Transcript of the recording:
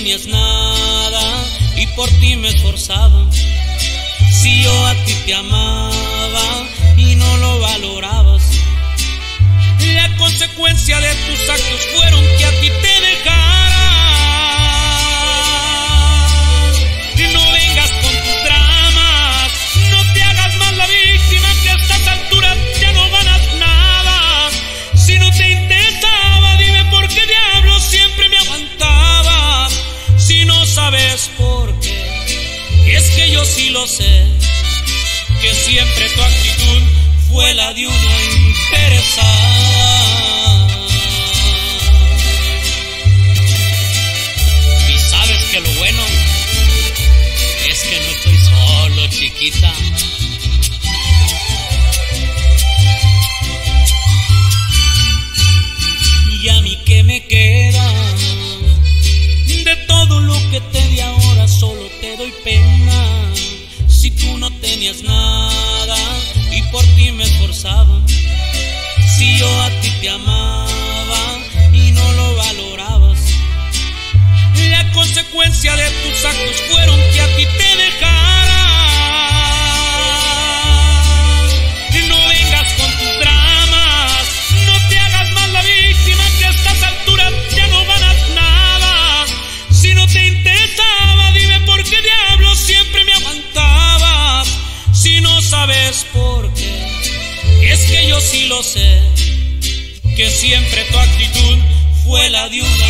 tenías nada y por ti me esforzaba. Si yo a ti te amaba y no lo valorabas. La consecuencia de tus actos fueron sabes por qué, es que yo sí lo sé, que siempre tu actitud fue la de una interesada. Y sabes que lo bueno es que no estoy solo, chiquita. Y a mí que me Si tú no tenías nada y por ti me esforzaba, si yo a ti te amaba y no lo valorabas, la consecuencia de tus actos fueron que a ti te sabes es que yo sí lo sé, que siempre tu actitud fue la de una